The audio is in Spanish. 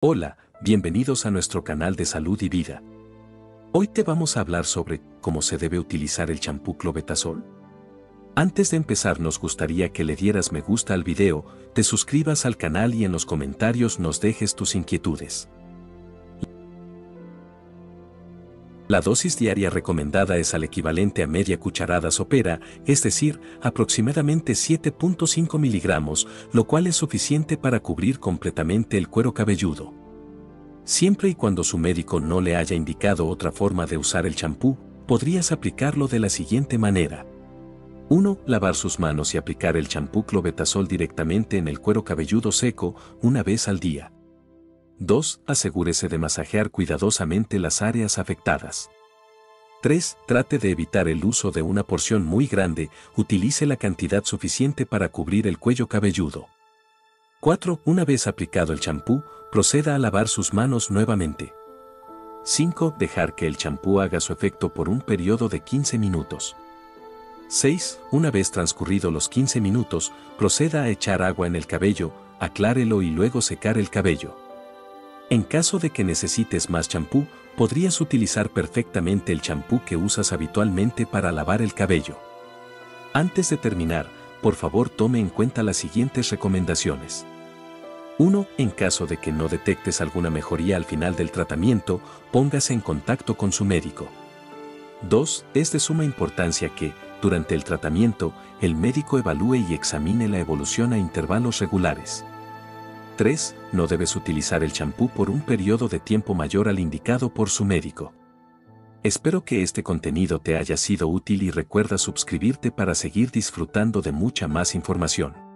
Hola, bienvenidos a nuestro canal de salud y vida. Hoy te vamos a hablar sobre cómo se debe utilizar el champú clobetasol. Antes de empezar nos gustaría que le dieras me gusta al video, te suscribas al canal y en los comentarios nos dejes tus inquietudes. La dosis diaria recomendada es al equivalente a media cucharada sopera, es decir, aproximadamente 7.5 miligramos, lo cual es suficiente para cubrir completamente el cuero cabelludo. Siempre y cuando su médico no le haya indicado otra forma de usar el champú, podrías aplicarlo de la siguiente manera. 1. Lavar sus manos y aplicar el champú clobetasol directamente en el cuero cabelludo seco una vez al día. 2. Asegúrese de masajear cuidadosamente las áreas afectadas. 3. Trate de evitar el uso de una porción muy grande, utilice la cantidad suficiente para cubrir el cuello cabelludo. 4. Una vez aplicado el champú, proceda a lavar sus manos nuevamente. 5. Dejar que el champú haga su efecto por un periodo de 15 minutos. 6. Una vez transcurrido los 15 minutos, proceda a echar agua en el cabello, aclárelo y luego secar el cabello. En caso de que necesites más champú, podrías utilizar perfectamente el champú que usas habitualmente para lavar el cabello. Antes de terminar, por favor tome en cuenta las siguientes recomendaciones. 1. En caso de que no detectes alguna mejoría al final del tratamiento, póngase en contacto con su médico. 2. Es de suma importancia que, durante el tratamiento, el médico evalúe y examine la evolución a intervalos regulares. 3. No debes utilizar el champú por un periodo de tiempo mayor al indicado por su médico. Espero que este contenido te haya sido útil y recuerda suscribirte para seguir disfrutando de mucha más información.